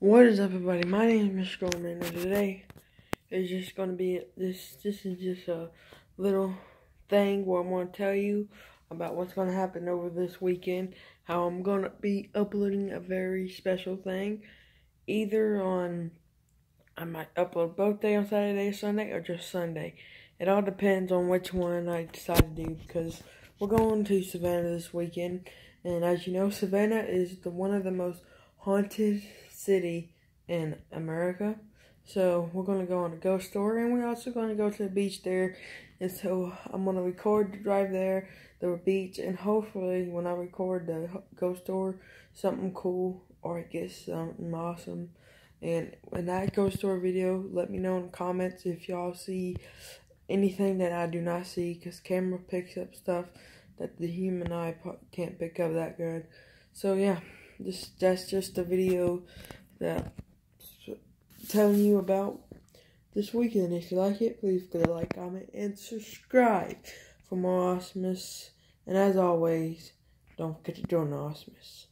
What is up, everybody? My name is Mr. Gorman, and today is just going to be this. This is just a little thing where I'm going to tell you about what's going to happen over this weekend. How I'm going to be uploading a very special thing, either on I might upload both day on Saturday or Sunday, or just Sunday. It all depends on which one I decide to do because we're going to Savannah this weekend, and as you know, Savannah is the one of the most haunted city in America. So we're gonna go on a ghost tour, and we're also gonna go to the beach there. And so I'm gonna record the drive there, the beach, and hopefully when I record the ghost tour, something cool or I guess something awesome. And in that ghost tour video, let me know in the comments if y'all see anything that I do not see, because camera picks up stuff that the human eye can't pick up that good. So yeah. This that's just a video that telling you about this weekend. If you like it, please give a like, comment, and subscribe for more awesomeness. And as always, don't forget to join the awesomeness.